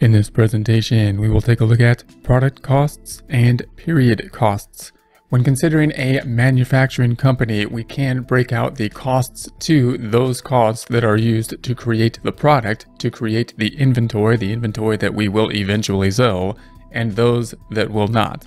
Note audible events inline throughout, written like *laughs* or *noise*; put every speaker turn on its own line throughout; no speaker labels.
In this presentation, we will take a look at product costs and period costs. When considering a manufacturing company, we can break out the costs to those costs that are used to create the product, to create the inventory, the inventory that we will eventually sell, and those that will not.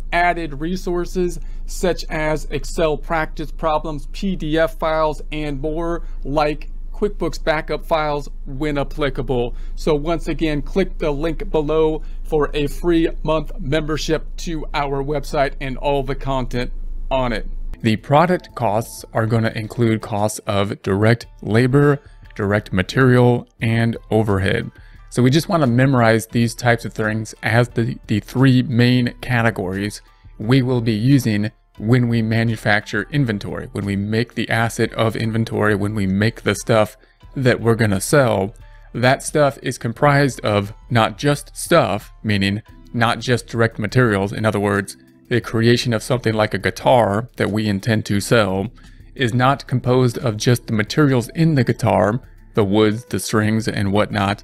added resources such as Excel practice problems, PDF files, and more like QuickBooks backup files when applicable. So once again, click the link below for a free month membership to our website and all the content on it.
The product costs are going to include costs of direct labor, direct material, and overhead. So we just want to memorize these types of things as the, the three main categories we will be using when we manufacture inventory, when we make the asset of inventory, when we make the stuff that we're going to sell. That stuff is comprised of not just stuff, meaning not just direct materials. In other words, the creation of something like a guitar that we intend to sell is not composed of just the materials in the guitar, the woods, the strings, and whatnot,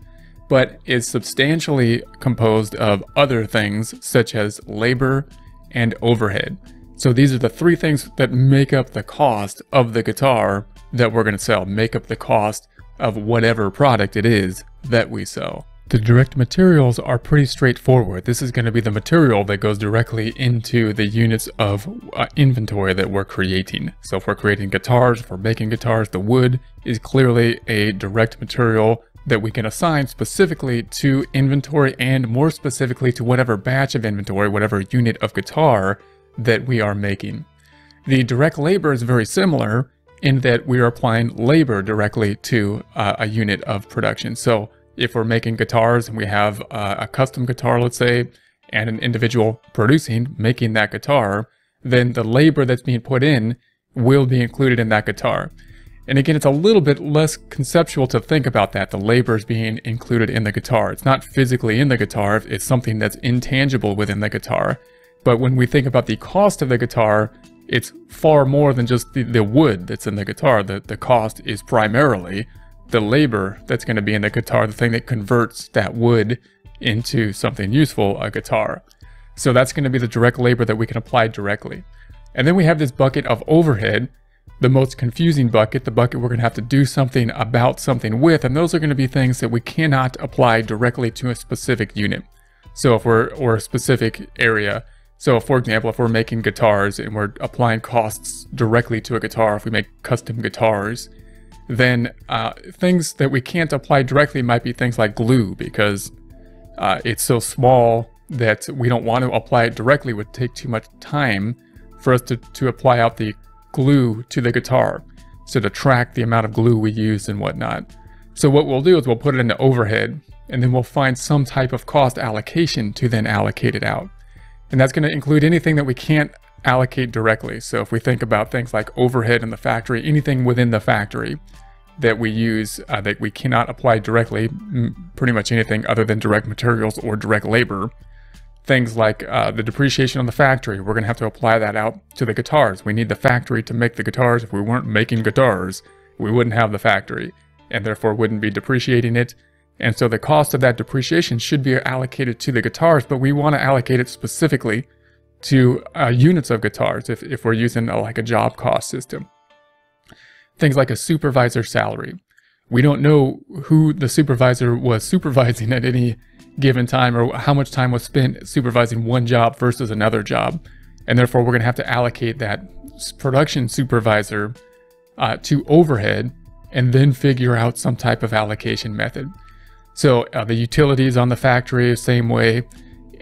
but is substantially composed of other things such as labor and overhead. So these are the three things that make up the cost of the guitar that we're going to sell, make up the cost of whatever product it is that we sell. The direct materials are pretty straightforward. This is going to be the material that goes directly into the units of uh, inventory that we're creating. So if we're creating guitars, if we're making guitars, the wood is clearly a direct material that we can assign specifically to inventory and more specifically to whatever batch of inventory, whatever unit of guitar that we are making. The direct labor is very similar in that we are applying labor directly to uh, a unit of production. So if we're making guitars and we have uh, a custom guitar, let's say, and an individual producing, making that guitar, then the labor that's being put in will be included in that guitar. And again, it's a little bit less conceptual to think about that, the labor is being included in the guitar. It's not physically in the guitar, it's something that's intangible within the guitar. But when we think about the cost of the guitar, it's far more than just the, the wood that's in the guitar. The, the cost is primarily the labor that's going to be in the guitar, the thing that converts that wood into something useful, a guitar. So that's going to be the direct labor that we can apply directly. And then we have this bucket of overhead, the most confusing bucket, the bucket we're going to have to do something about something with, and those are going to be things that we cannot apply directly to a specific unit. So if we're, or a specific area. So for example, if we're making guitars and we're applying costs directly to a guitar, if we make custom guitars, then uh, things that we can't apply directly might be things like glue because uh, it's so small that we don't want to apply it directly. It would take too much time for us to, to apply out the glue to the guitar. So to track the amount of glue we use and whatnot. So what we'll do is we'll put it into overhead and then we'll find some type of cost allocation to then allocate it out. And that's going to include anything that we can't allocate directly. So if we think about things like overhead in the factory, anything within the factory that we use uh, that we cannot apply directly, pretty much anything other than direct materials or direct labor, things like uh, the depreciation on the factory, we're going to have to apply that out to the guitars. We need the factory to make the guitars. If we weren't making guitars, we wouldn't have the factory and therefore wouldn't be depreciating it. And so the cost of that depreciation should be allocated to the guitars, but we want to allocate it specifically to uh, units of guitars if, if we're using a, like a job cost system. Things like a supervisor salary. We don't know who the supervisor was *laughs* supervising at any given time or how much time was spent supervising one job versus another job. And therefore, we're going to have to allocate that production supervisor uh, to overhead and then figure out some type of allocation method. So uh, the utilities on the factory, same way,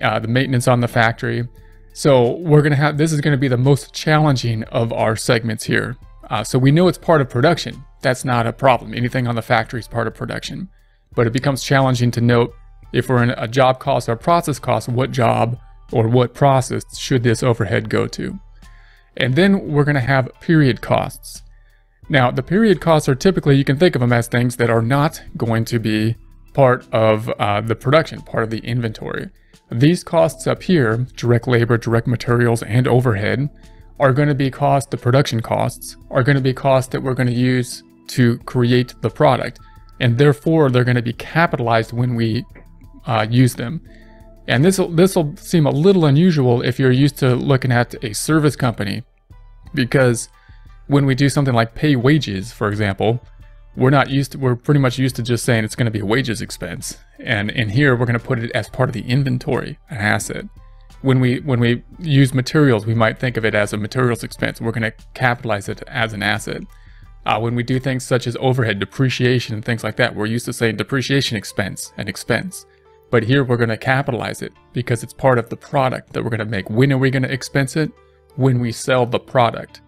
uh, the maintenance on the factory. So we're going to have, this is going to be the most challenging of our segments here. Uh, so we know it's part of production. That's not a problem. Anything on the factory is part of production. But it becomes challenging to note if we're in a job cost or process cost, what job or what process should this overhead go to? And then we're going to have period costs. Now, the period costs are typically, you can think of them as things that are not going to be part of uh, the production, part of the inventory. These costs up here, direct labor, direct materials, and overhead, are going to be costs, the production costs, are going to be costs that we're going to use to create the product. And therefore, they're going to be capitalized when we uh, use them. And this this will seem a little unusual if you're used to looking at a service company, because when we do something like pay wages, for example, we're not used to, we're pretty much used to just saying it's going to be a wages expense. And in here, we're going to put it as part of the inventory, an asset. When we when we use materials, we might think of it as a materials expense. We're going to capitalize it as an asset. Uh, when we do things such as overhead, depreciation, and things like that, we're used to saying depreciation expense and expense. But here we're going to capitalize it because it's part of the product that we're going to make. When are we going to expense it? When we sell the product.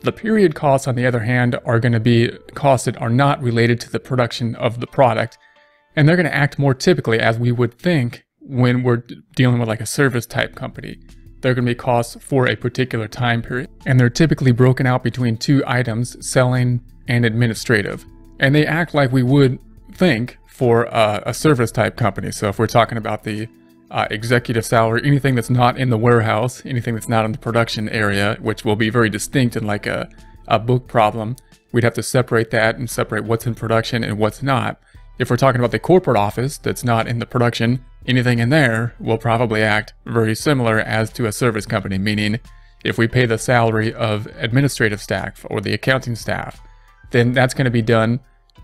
The period costs, on the other hand, are going to be costs that are not related to the production of the product, and they're going to act more typically as we would think when we're dealing with like a service type company. They're going to be costs for a particular time period, and they're typically broken out between two items, selling and administrative. And they act like we would think for a, a service type company. So if we're talking about the uh, executive salary, anything that's not in the warehouse, anything that's not in the production area, which will be very distinct in like a, a book problem. We'd have to separate that and separate what's in production and what's not. If we're talking about the corporate office that's not in the production, anything in there will probably act very similar as to a service company, meaning if we pay the salary of administrative staff or the accounting staff, then that's going to be done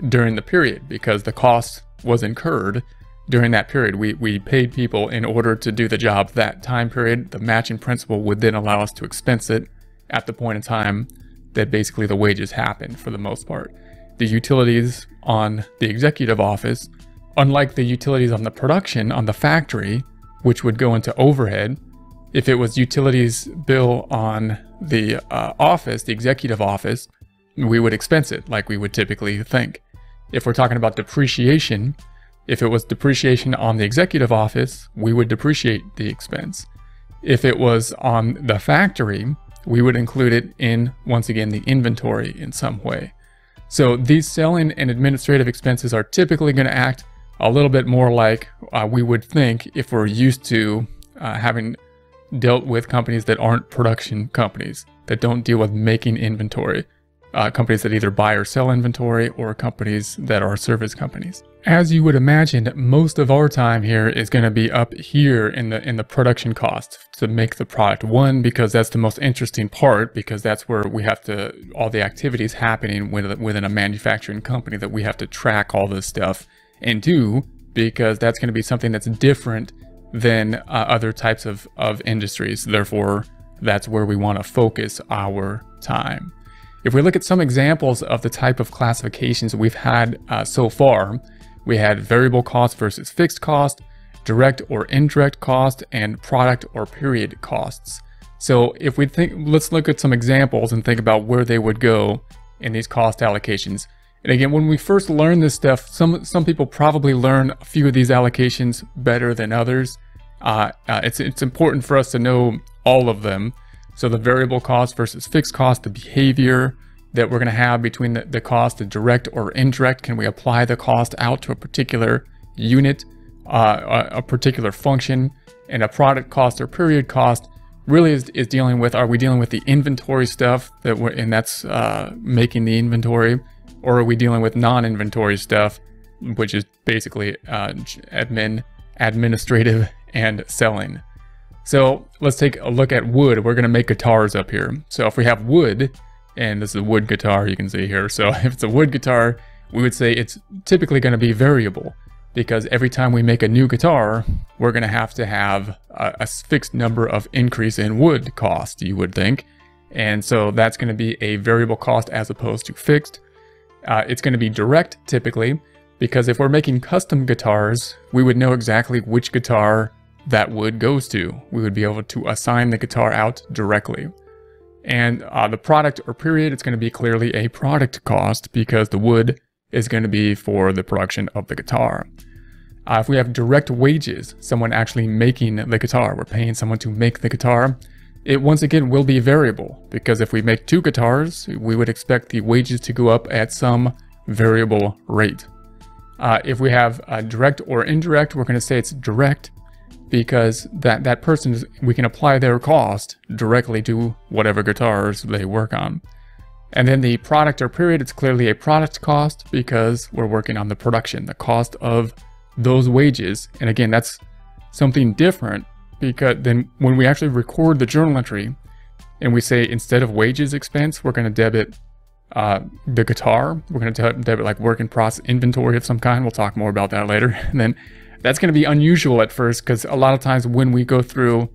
during the period because the cost was incurred during that period. We, we paid people in order to do the job that time period. The matching principle would then allow us to expense it at the point in time that basically the wages happened for the most part. The utilities on the executive office, unlike the utilities on the production on the factory, which would go into overhead, if it was utilities bill on the uh, office, the executive office, we would expense it like we would typically think. If we're talking about depreciation, if it was depreciation on the executive office, we would depreciate the expense. If it was on the factory, we would include it in, once again, the inventory in some way. So these selling and administrative expenses are typically going to act a little bit more like uh, we would think if we're used to uh, having dealt with companies that aren't production companies, that don't deal with making inventory uh, companies that either buy or sell inventory or companies that are service companies. As you would imagine, most of our time here is going to be up here in the in the production cost to make the product. One, because that's the most interesting part, because that's where we have to all the activities happening within within a manufacturing company that we have to track all this stuff. And two, because that's going to be something that's different than uh, other types of, of industries. Therefore, that's where we want to focus our time. If we look at some examples of the type of classifications we've had uh, so far, we had variable cost versus fixed cost, direct or indirect cost, and product or period costs. So if we think, let's look at some examples and think about where they would go in these cost allocations. And again, when we first learn this stuff, some some people probably learn a few of these allocations better than others. Uh, uh, it's, it's important for us to know all of them so the variable cost versus fixed cost, the behavior that we're going to have between the, the cost, the direct or indirect, can we apply the cost out to a particular unit, uh, a, a, particular function, and a product cost or period cost really is, is dealing with, are we dealing with the inventory stuff that we're, and that's uh, making the inventory, or are we dealing with non-inventory stuff, which is basically uh, admin, administrative, and selling. So let's take a look at wood. We're going to make guitars up here. So if we have wood, and this is a wood guitar you can see here. So *laughs* if it's a wood guitar, we would say it's typically going to be variable because every time we make a new guitar, we're going to have to have a, a, fixed number of increase in wood cost, you would think. And so that's going to be a variable cost as opposed to fixed. Uh, it's going to be direct typically because if we're making custom guitars, we would know exactly which guitar that wood goes to. We would be able to assign the guitar out directly. And uh, the product or period, it's going to be clearly a product cost because the wood is going to be for the production of the guitar. Uh, if we have direct wages, someone actually making the guitar, we're paying someone to make the guitar, it once again will be variable because if we make two guitars, we would expect the wages to go up at some variable rate. Uh, if we have direct or indirect, we're going to say it's direct because that, that person, is, we can apply their cost directly to whatever guitars they work on. And then the product or period, it's clearly a product cost because we're working on the production, the cost of those wages. And again, that's something different because then when we actually record the journal entry and we say instead of wages expense, we're going to debit uh, the guitar. We're going to debit like work in process inventory of some kind. We'll talk more about that later. *laughs* And then that's going to be unusual at first because a lot of times when we go through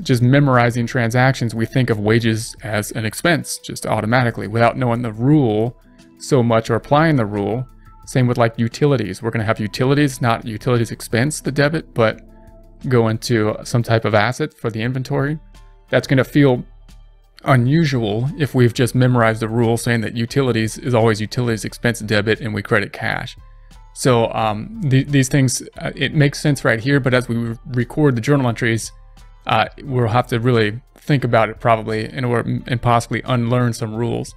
just memorizing transactions, we think of wages as an expense just automatically without knowing the rule so much or applying the rule. Same with like utilities. We're going to have utilities, not utilities expense, the debit, but go into some type of asset for the inventory. That's going to feel unusual if we've just memorized the rule saying that utilities is always utilities expense debit and we credit cash. So um, th these things, uh, it makes sense right here, but as we re record the journal entries, uh, we'll have to really think about it probably in order and possibly unlearn some rules.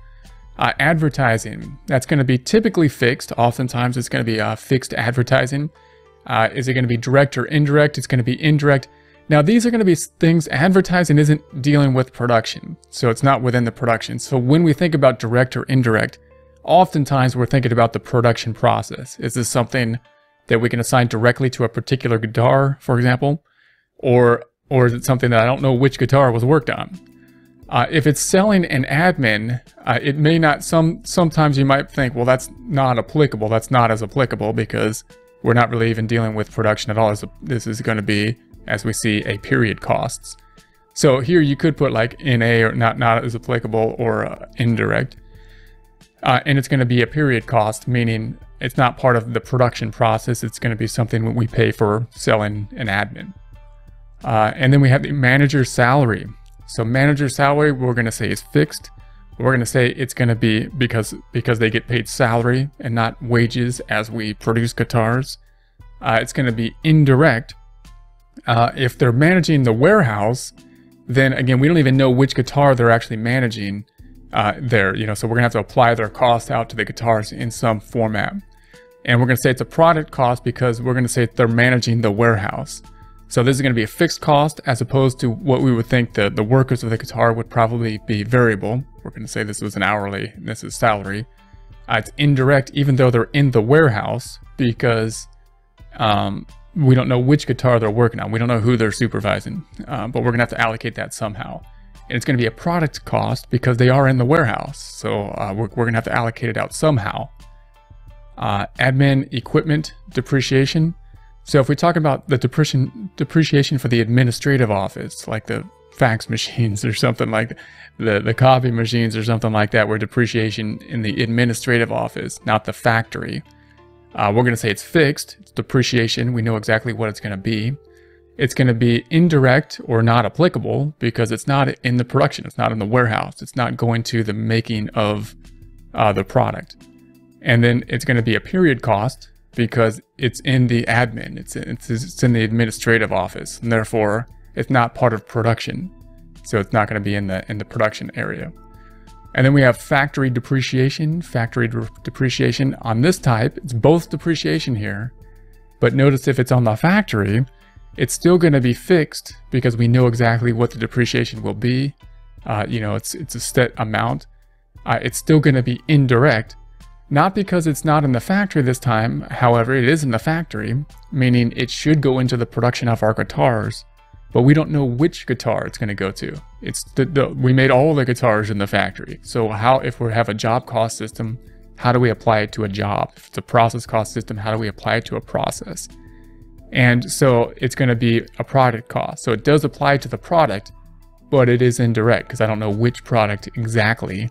Uh, advertising, that's going to be typically fixed. Oftentimes it's going to be uh, fixed advertising. Uh, is it going to be direct or indirect? It's going to be indirect. Now these are going to be things, advertising isn't dealing with production, so it's not within the production. So when we think about direct or indirect, oftentimes we're thinking about the production process. Is this something that we can assign directly to a particular guitar, for example? Or or is it something that I don't know which guitar was worked on? Uh, if it's selling an admin, uh, it may not, some sometimes you might think, well, that's not applicable. That's not as applicable because we're not really even dealing with production at all. This is going to be, as we see, a period costs. So here you could put like NA or not, not as applicable or uh, indirect. Uh, and it's going to be a period cost, meaning it's not part of the production process. It's going to be something we pay for selling an admin. Uh, and then we have the manager's salary. So manager salary, we're going to say is fixed. We're going to say it's going to be because because they get paid salary and not wages as we produce guitars. Uh, it's going to be indirect. Uh, if they're managing the warehouse, then again, we don't even know which guitar they're actually managing uh, there. You know, so we're to have to apply their cost out to the guitars in some format. And we're to say it's a product cost because we're to say they're managing the warehouse. So this is to be a fixed cost as opposed to what we would think the, the workers of the guitar would probably be variable. We're to say this was an hourly, this is salary. Uh, it's indirect even though they're in the warehouse because um, we don't know which guitar they're working on. We don't know who they're supervising, uh, but we're to have to allocate that somehow. And it's going to be a product cost because they are in the warehouse. So uh, we're, we're going to have to allocate it out somehow. Uh, admin equipment depreciation. So if we talk about the depreciation depreciation for the administrative office, like the fax *laughs* machines or something like the, the copy machines or something like that, where depreciation in the administrative office, not the factory. Uh, we're going to say it's fixed, it's depreciation. We know exactly what it's going to be. It's going to be indirect or not applicable because it's not in the production. It's not in the warehouse. It's not going to the making of uh, the product. And then it's going to be a period cost because it's in the admin, it's in, it's, it's in the administrative office, and therefore it's not part of production. So it's not going to be in the in the production area. And then we have factory depreciation. Factory de depreciation on this type, it's both depreciation here, but notice if it's on the factory, it's still going to be fixed because we know exactly what the depreciation will be. Uh, you know, it's it's a set amount. Uh, it's still going to be indirect not because it's not in the factory this time, however, it is in the factory, meaning it should go into the production of our guitars, but we don't know which guitar it's going to go to. It's the, the, we made all the guitars in the factory. So how, if we have a job cost system, how do we apply it to a job? If it's a process cost system, how do we apply it to a process? And so it's going to be a product cost. So it does apply to the product, but it is indirect because I don't know which product exactly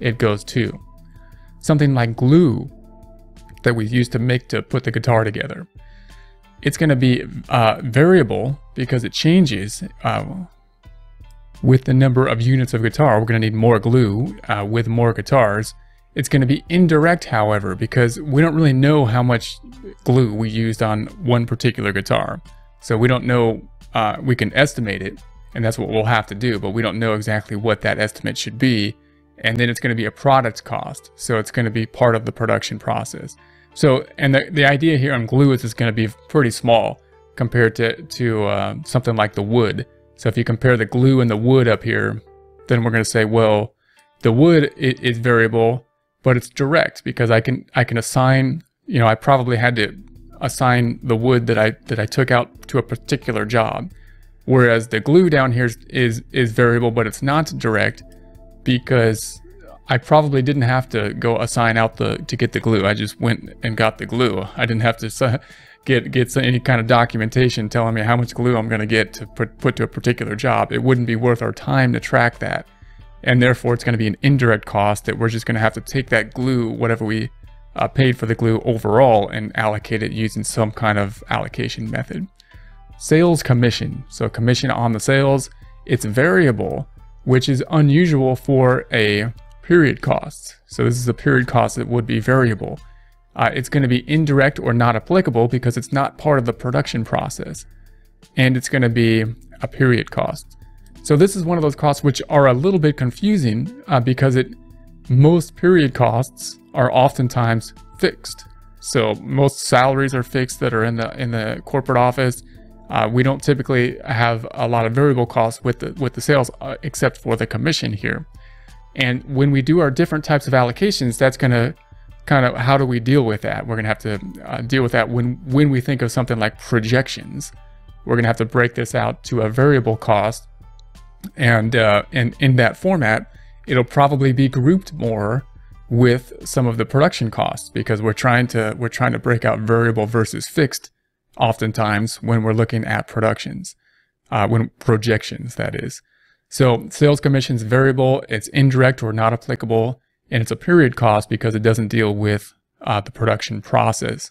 it goes to something like glue that we use to make to put the guitar together. It's going to be uh, variable because it changes uh, with the number of units of guitar. We're going to need more glue uh, with more guitars. It's going to be indirect, however, because we don't really know how much glue we used on one particular guitar. So we don't know, uh, we can estimate it and that's what we'll have to do, but we don't know exactly what that estimate should be. And then it's going to be a product cost. So it's going to be part of the production process. So, and the, the idea here on glue is it's going to be pretty small compared to, to uh, something like the wood. So if you compare the glue and the wood up here, then we're going to say, well, the wood is variable, but it's direct because I can I can assign, you know, I probably had to assign the wood that I that I took out to a particular job. Whereas the glue down here is, is, is variable, but it's not direct because I probably didn't have to go assign out the to get the glue. I just went and got the glue. I didn't have to *laughs* get get any kind of documentation telling me how much glue I'm going to get to put put to a particular job. It wouldn't be worth our time to track that, and therefore it's going to be an indirect cost that we're just going to have to take that glue, whatever we uh, paid for the glue overall, and allocate it using some kind of allocation method. Sales commission. So commission on the sales, it's variable, which is unusual for a period cost. So this is a period cost that would be variable. Uh, it's going to be indirect or not applicable because it's not part of the production process. And it's going to be a period cost. So this is one of those costs which are a little bit confusing uh, because it most period costs are oftentimes fixed. So most salaries are fixed that are in the in the corporate office. Uh, we don't typically have a lot of variable costs with the with the sales, uh, except for the commission here. And when we do our different types of allocations, that's going to kind of how do we deal with that? We're going to have to uh, deal with that when when we think of something like projections. We're going to have to break this out to a variable cost, and uh, and in that format, it'll probably be grouped more with some of the production costs because we're trying to we're trying to break out variable versus fixed oftentimes when we're looking at productions, uh, when projections, that is. So sales commission's variable, it's indirect or not applicable, and it's a period cost because it doesn't deal with uh, the production process.